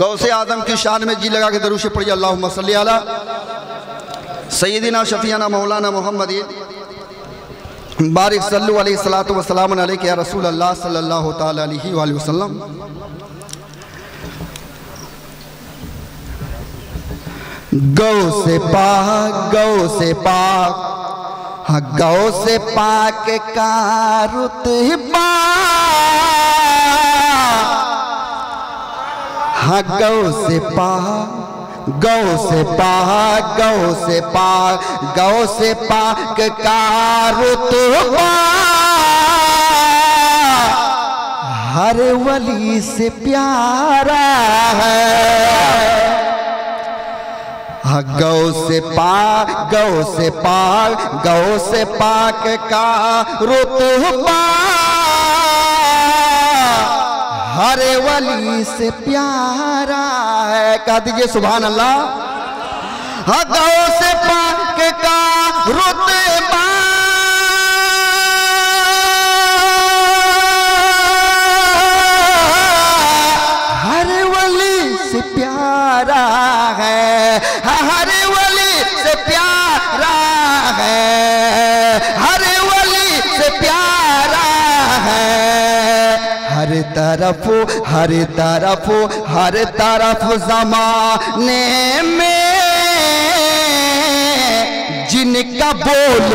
गौ से आदम की शान में जी लगा के दरूश पढ़ी अल्लाह सल्ली अला सैदिना शफियाना मौलाना मोहम्मद बारिक सल्लु सलातु व सलाम अलैहि या रसूल अल्लाह सल्लल्लाहु अलैहि वसल्लम। गौ से पाक गौ से पाक हाँ गौ से पाक का रुतबा हाँ गौ से पा गौ से पा गौ से पा गौ से पाक का रुतबा हर वली से प्यारा है। गौ से पा गौ से पा गौ से पाक का रुतबा हर वली से प्यारा है। कह दीजिए सुबह अल्लाह हाँ से पाक का रुतबा। हर वली से प्यारा है। हर तरफ़, हर तरफ़ हर तरफ़ जमाने में जिनका बोल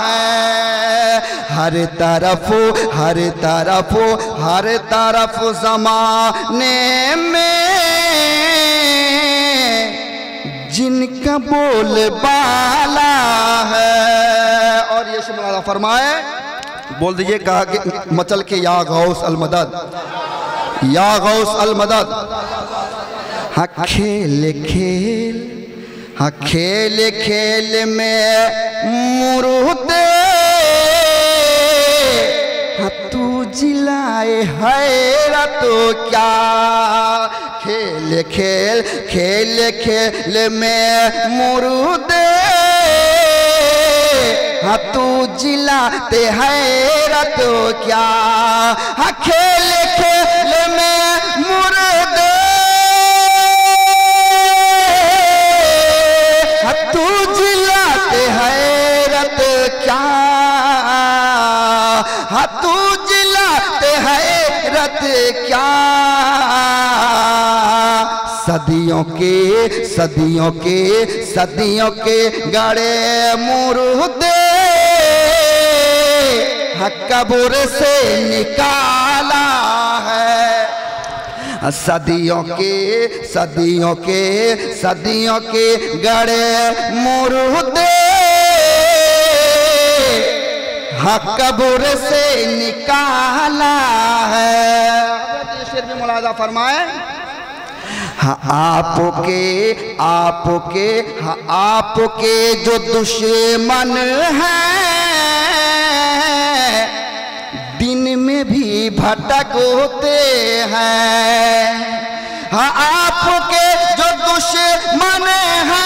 है। हर तरफ़ हर तरफ़ हर तरफ़ जमाने में जिनका बोल बाला है। और ये शुमारा फरमाए बोल दीजिए, कहा कि मचल के या गौस अलमदद या गौस अलमदद हाँ खेल खेल हाँ खेल खेल में मुरुदे हाँ तू जिलाए है तो क्या? खेल खेल खेल खेल में मुरुदे हाँ तू जिलाते है तो क्या? हाँ खेल खेल में मुर्दे। हाँ तू जिलाते है रत क्या? हाँ तू जिलाते है रत क्या? सदियों के सदियों के सदियों के गड़े मुर्दे। कब्र से निकाला है। सदियों के सदियों के सदियों के गड़े मुर्दे। कब्र से निकाला है। मुलाजा फरमाए हाँ आपके आपके हाँ आपके जो दुश्मन हैं भटकते हैं। हाँ आपके जो दुश्मन हैं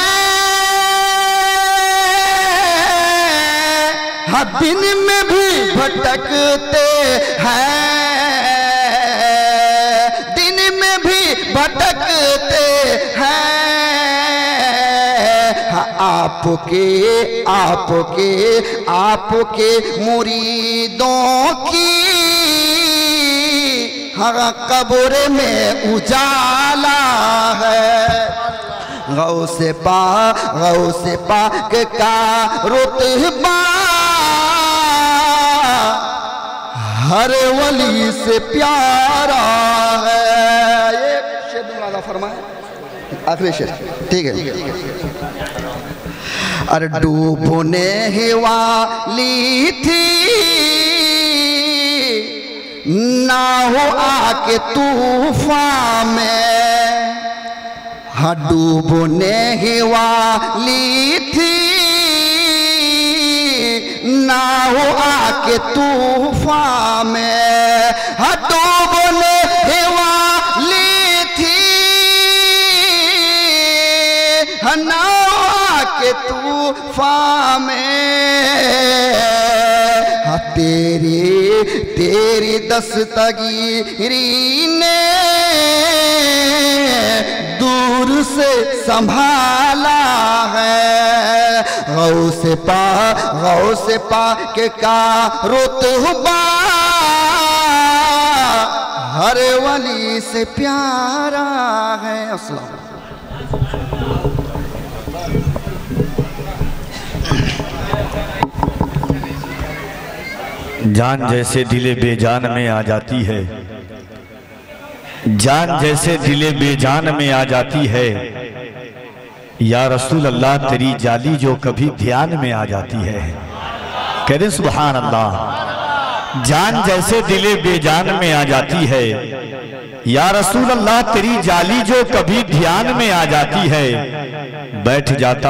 हाँ दिन में भी भटकते हैं। दिन में भी भटकते हैं। हाँ आपके आपके आपके मुरीदों की हाँ कब्र में उजाला है। गौ से पा गौ से पाक का रुतबा। हर वली से प्यारा है। ये शेर वाला फरमाए। आखिरी शेर। ठीक है। अरे डूबने वाली थी। ना हो आके तूफ़ान में। हाँ डूबने ही वाली थी। ना हो आके तूफ़ान में। हाँ डूबने ही वाली थी। हाँ ना हो आके तूफ़ान में। तेरी तेरी दस्तगीरी ने दूर से संभाला है। गौ से पा गौ से पा के का रुतबा हर वली से प्यारा है। अस्सलाम। जान जैसे दिले बेजान में आ जाती है। जान जैसे दिले बेजान में आ जाती है। या रसूल अल्लाह तेरी जाली जो कभी ध्यान में आ जाती है। कह रहे सुबहान अल्लाह जान जैसे दिले बेजान में आ जाती है। या रसूल अल्लाह तेरी जाली जो कभी ध्यान में आ जाती है। बैठ जाता